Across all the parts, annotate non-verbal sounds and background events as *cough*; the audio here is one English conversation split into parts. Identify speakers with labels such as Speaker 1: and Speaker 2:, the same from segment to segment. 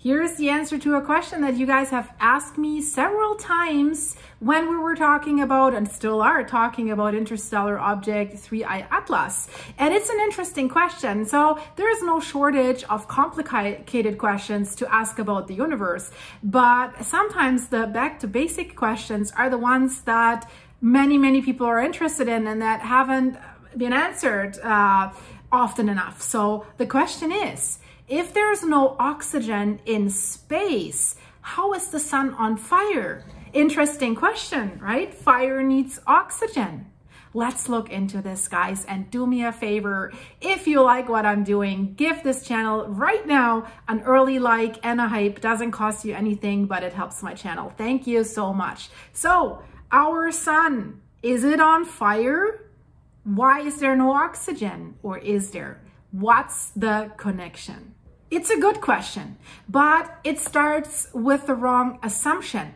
Speaker 1: Here's the answer to a question that you guys have asked me several times when we were talking about and still are talking about interstellar object 3I Atlas. And it's an interesting question. So there is no shortage of complicated questions to ask about the universe. But sometimes the back to basic questions are the ones that many, many people are interested in and that haven't been answered uh, often enough. So the question is, if there's no oxygen in space, how is the sun on fire? Interesting question, right? Fire needs oxygen. Let's look into this, guys, and do me a favor. If you like what I'm doing, give this channel right now an early like and a hype. Doesn't cost you anything, but it helps my channel. Thank you so much. So, our sun, is it on fire? Why is there no oxygen? Or is there? What's the connection? It's a good question, but it starts with the wrong assumption.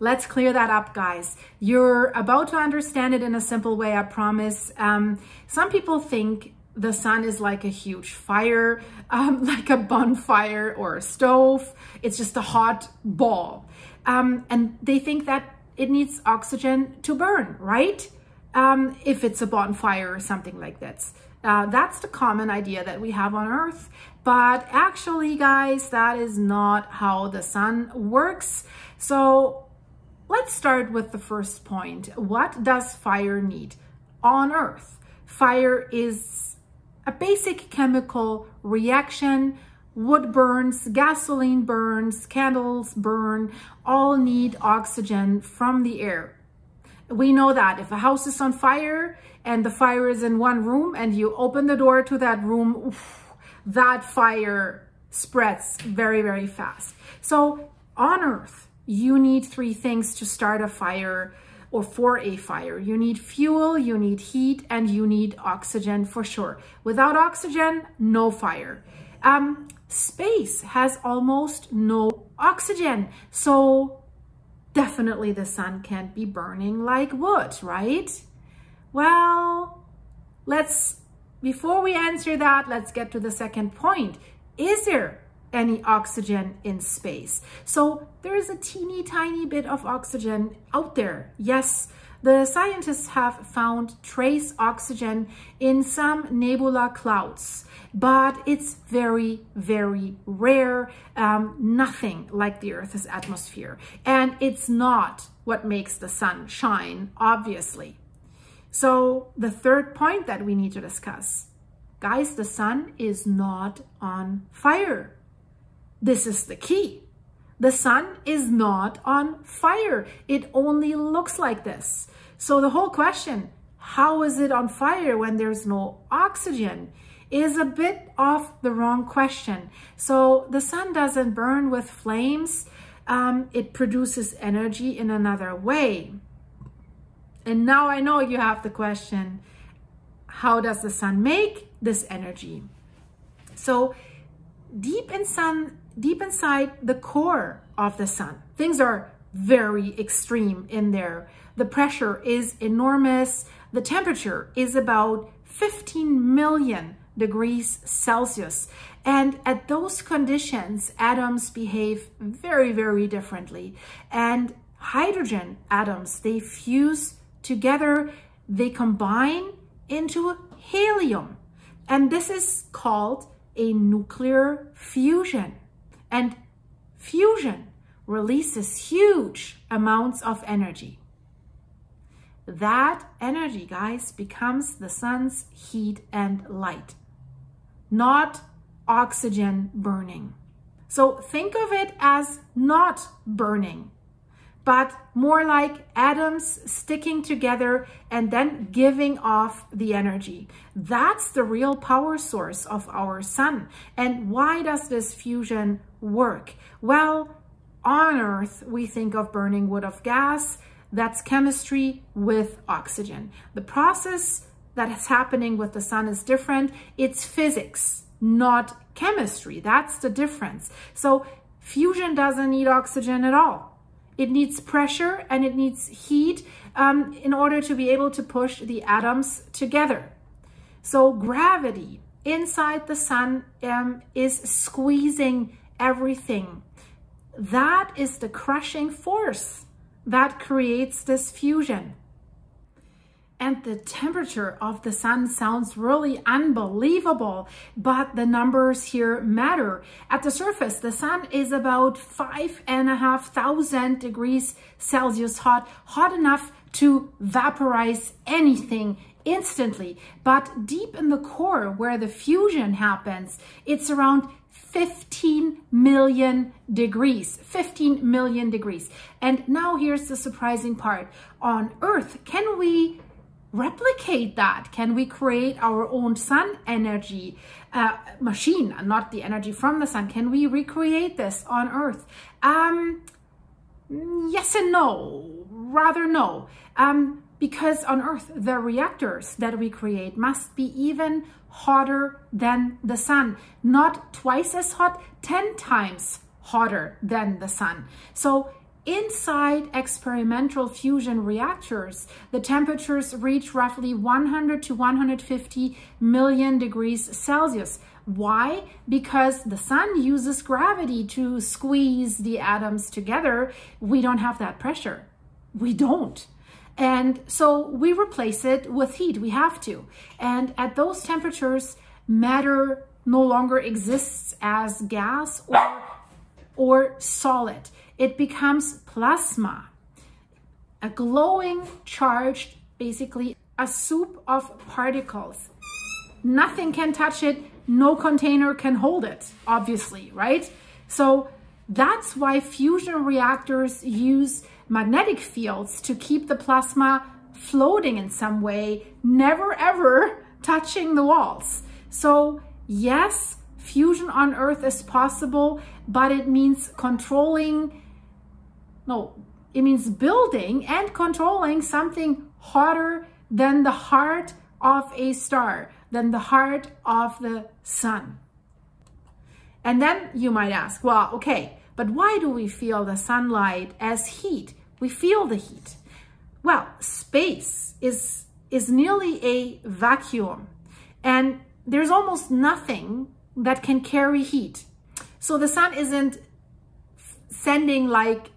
Speaker 1: Let's clear that up, guys. You're about to understand it in a simple way, I promise. Um, some people think the sun is like a huge fire, um, *laughs* like a bonfire or a stove. It's just a hot ball. Um, and they think that it needs oxygen to burn, right? Um, if it's a bonfire or something like that. Uh, that's the common idea that we have on Earth. But actually, guys, that is not how the sun works. So let's start with the first point. What does fire need on Earth? Fire is a basic chemical reaction. Wood burns, gasoline burns, candles burn, all need oxygen from the air. We know that if a house is on fire and the fire is in one room and you open the door to that room, oof, that fire spreads very, very fast. So on Earth, you need three things to start a fire or for a fire. You need fuel, you need heat, and you need oxygen for sure. Without oxygen, no fire. Um, space has almost no oxygen. So definitely the sun can't be burning like wood, right? Well, let's before we answer that, let's get to the second point. Is there any oxygen in space? So there is a teeny tiny bit of oxygen out there. Yes, the scientists have found trace oxygen in some nebula clouds, but it's very, very rare, um, nothing like the Earth's atmosphere. And it's not what makes the sun shine, obviously. So the third point that we need to discuss, guys, the sun is not on fire. This is the key. The sun is not on fire. It only looks like this. So the whole question, how is it on fire when there's no oxygen, is a bit of the wrong question. So the sun doesn't burn with flames. Um, it produces energy in another way. And now I know you have the question, how does the sun make this energy? So deep in sun, deep inside the core of the sun, things are very extreme in there. The pressure is enormous. The temperature is about 15 million degrees Celsius. And at those conditions, atoms behave very, very differently. And hydrogen atoms, they fuse Together, they combine into helium. And this is called a nuclear fusion. And fusion releases huge amounts of energy. That energy, guys, becomes the sun's heat and light, not oxygen burning. So think of it as not burning but more like atoms sticking together and then giving off the energy. That's the real power source of our sun. And why does this fusion work? Well, on Earth, we think of burning wood of gas. That's chemistry with oxygen. The process that is happening with the sun is different. It's physics, not chemistry. That's the difference. So fusion doesn't need oxygen at all. It needs pressure and it needs heat um, in order to be able to push the atoms together. So gravity inside the sun um, is squeezing everything. That is the crushing force that creates this fusion. And the temperature of the sun sounds really unbelievable, but the numbers here matter. At the surface, the sun is about five and a half thousand degrees Celsius hot, hot enough to vaporize anything instantly. But deep in the core where the fusion happens, it's around 15 million degrees, 15 million degrees. And now here's the surprising part. On Earth, can we replicate that? Can we create our own sun energy uh, machine, not the energy from the sun? Can we recreate this on Earth? Um, yes and no, rather no. Um, because on Earth, the reactors that we create must be even hotter than the sun. Not twice as hot, 10 times hotter than the sun. So inside experimental fusion reactors, the temperatures reach roughly 100 to 150 million degrees Celsius. Why? Because the sun uses gravity to squeeze the atoms together. We don't have that pressure. We don't. And so we replace it with heat. We have to. And at those temperatures, matter no longer exists as gas or, or solid. It becomes plasma, a glowing, charged, basically a soup of particles. Nothing can touch it. No container can hold it, obviously, right? So that's why fusion reactors use magnetic fields to keep the plasma floating in some way, never ever touching the walls. So yes, fusion on Earth is possible, but it means controlling, no, it means building and controlling something hotter than the heart of a star, than the heart of the sun. And then you might ask, well, okay, but why do we feel the sunlight as heat? We feel the heat. Well, space is, is nearly a vacuum and there's almost nothing that can carry heat. So the sun isn't sending like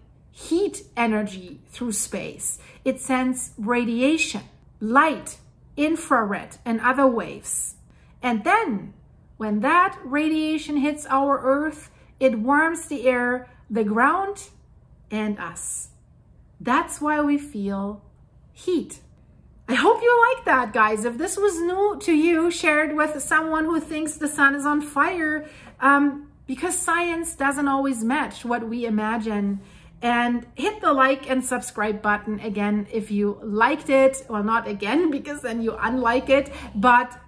Speaker 1: heat energy through space. It sends radiation, light, infrared, and other waves. And then when that radiation hits our earth, it warms the air, the ground, and us. That's why we feel heat. I hope you like that, guys. If this was new to you, shared with someone who thinks the sun is on fire, um, because science doesn't always match what we imagine. And hit the like and subscribe button again if you liked it. Well, not again, *laughs* because then you unlike it, but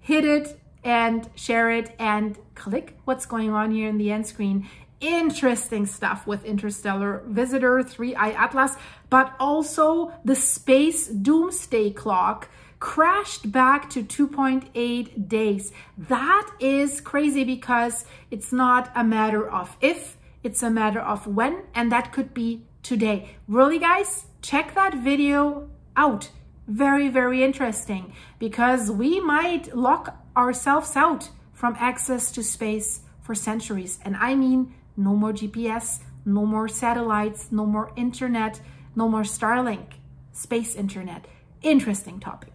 Speaker 1: hit it and share it and click what's going on here in the end screen interesting stuff with Interstellar Visitor 3i Atlas, but also the space doomsday clock crashed back to 2.8 days. That is crazy because it's not a matter of if, it's a matter of when, and that could be today. Really, guys, check that video out. Very, very interesting because we might lock ourselves out from access to space for centuries. And I mean no more GPS, no more satellites, no more internet, no more Starlink, space internet. Interesting topic.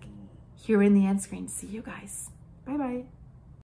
Speaker 1: Here in the end screen. See you guys. Bye-bye.